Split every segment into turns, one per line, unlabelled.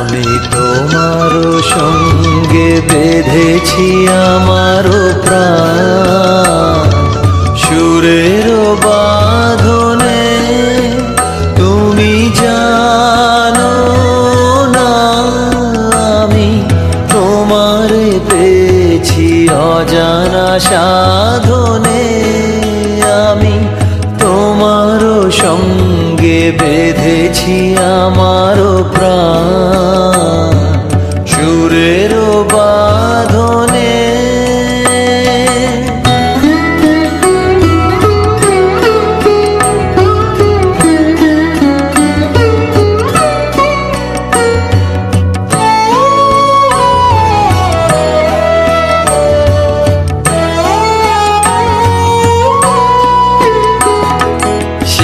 আমি তোমার সঙ্গে বেঁধেছি আমার প্রাণ। বেঁধেছি আমারও প্রাণ।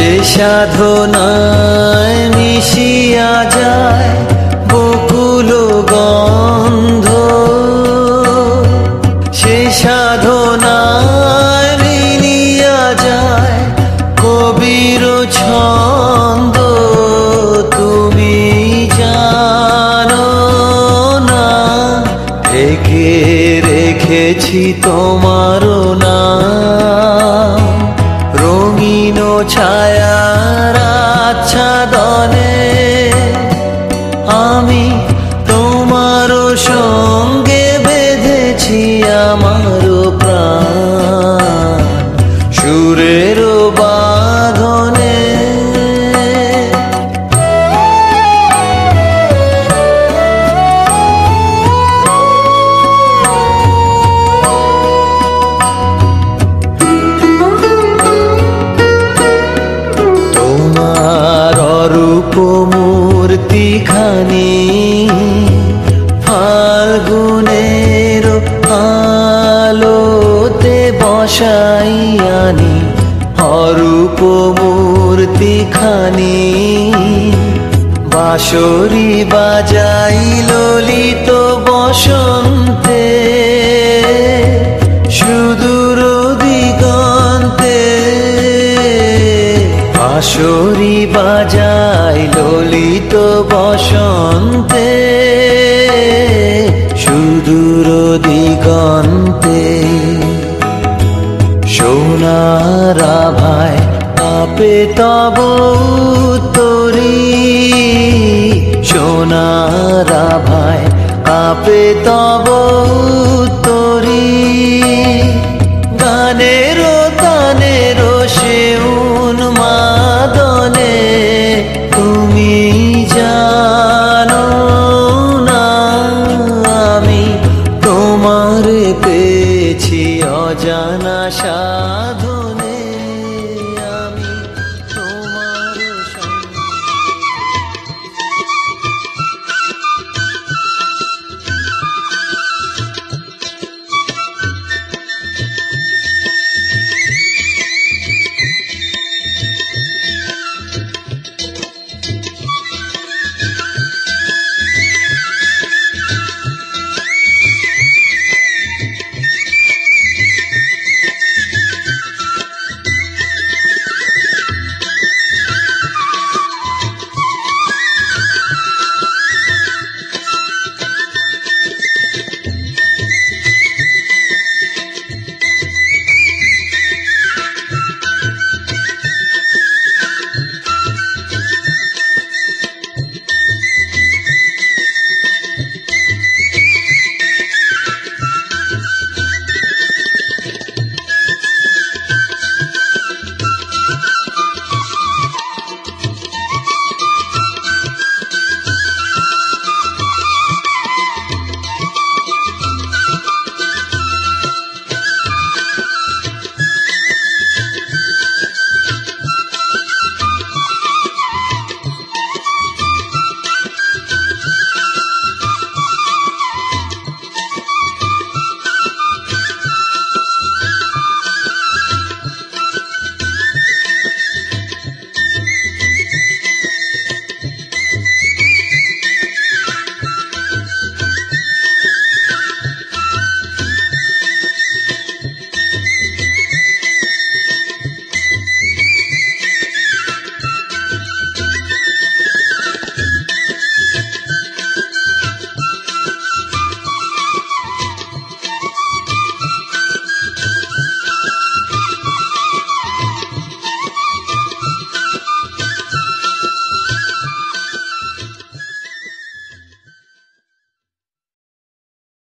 সে সাধনায় মিশিয়া যায় বকুল গন্ধ। সে সাধনায় মিলিয়া যায় কবির ছন্দ। তুমি জানো না, রেখে রেখেছি তোমার নাম। রঙিন ছায়ার বসাইয়ানি অরূপ মূর্তি খানি বাঁশরি বাজাই ললিত বসন্তে पे तो तब